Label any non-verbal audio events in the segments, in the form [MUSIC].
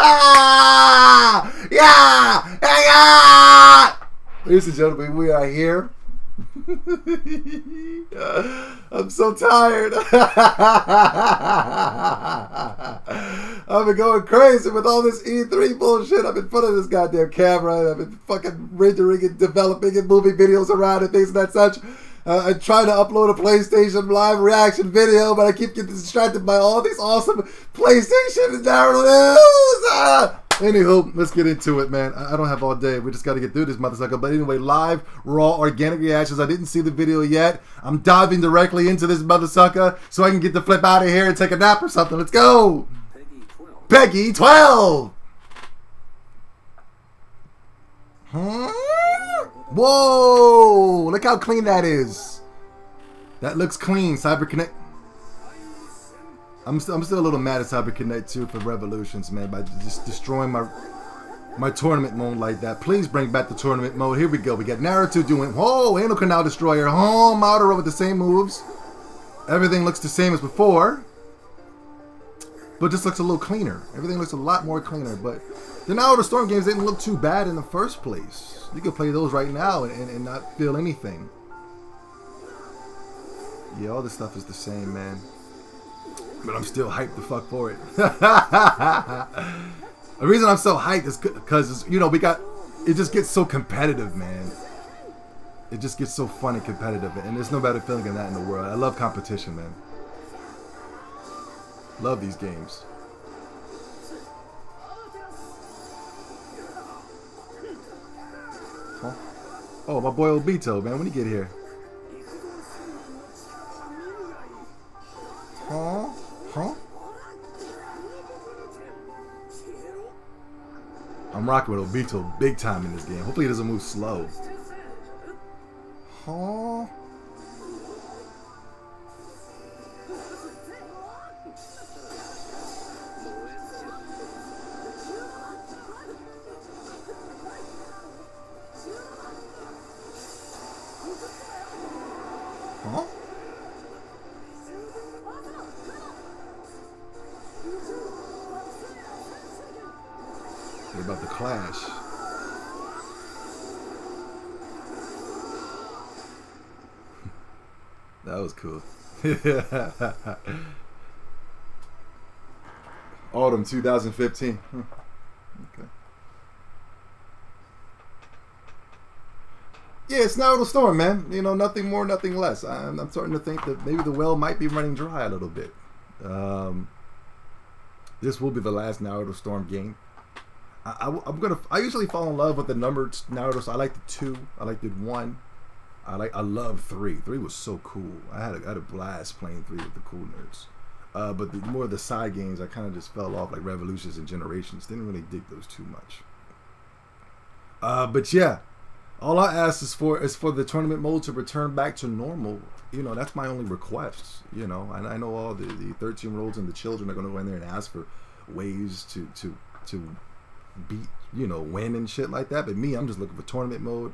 ah, yeah, yeah. Ladies and gentlemen, we are here. [LAUGHS] I'm so tired. [LAUGHS] I've been going crazy with all this E3 bullshit. I've been in front of this goddamn camera. I've been fucking rendering and developing and moving videos around and things of that such. Uh, I'm trying to upload a PlayStation Live reaction video, but I keep getting distracted by all these awesome PlayStation narratives. Ah! Anywho, let's get into it, man. I don't have all day. We just got to get through this motherfucker. But anyway, live, raw, organic reactions. I didn't see the video yet. I'm diving directly into this motherfucker so I can get the flip out of here and take a nap or something. Let's go. PEGI 12. Huh? Whoa! Look how clean that is. That looks clean. CyberConnect. I'm still, I'm still a little mad at CyberConnect too for Revolutions, man, by just destroying my my tournament mode like that. Please bring back the tournament mode. Here we go. We got Naruto doing, whoa, Anal Canal Destroyer, oh, Madara with the same moves. Everything looks the same as before, but just looks a little cleaner. Everything looks a lot more cleaner, but the Naruto Storm games didn't look too bad in the first place. You could play those right now and, and, and not feel anything. Yeah, all this stuff is the same, man. But I'm still hyped the fuck for it. [LAUGHS] the reason I'm so hyped is because, you know, we got, it just gets so competitive, man. It just gets so fun and competitive. And there's no better feeling than that in the world. I love competition, man. Love these games. Huh? Oh, my boy Obito, man. When you get here? Huh? Huh? I'm rocking with Obito big time in this game. Hopefully he doesn't move slow. Huh? Huh? They're about the clash. [LAUGHS] that was cool. [LAUGHS] Autumn 2015. Hmm. okay. Yeah, it's Naruto Storm, man. You know, nothing more, nothing less. I'm, I'm starting to think that maybe the well might be running dry a little bit. Um, this will be the last Naruto Storm game. I, am gonna. I usually fall in love with the numbered Naruto. So I like the two. I like the one. I like. I love three. Three was so cool. I had a, I had a blast playing three with the cool nerds. Uh, but the more the side games, I kind of just fell off like Revolutions and Generations. Didn't really dig those too much. Uh, but yeah, all I ask is for is for the tournament mode to return back to normal. You know, that's my only request. You know, and I know all the, the 13 year olds and the children are going to go in there and ask for ways to to to beat, you know, win and shit like that. But me, I'm just looking for tournament mode.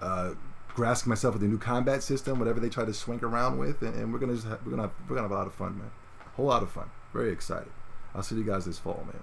Uh, grasp myself with a new combat system, whatever they try to swing around with, and, and we're gonna just we're gonna have, we're gonna have a lot of fun, man. A whole lot of fun. Very excited. I'll see you guys this fall, man.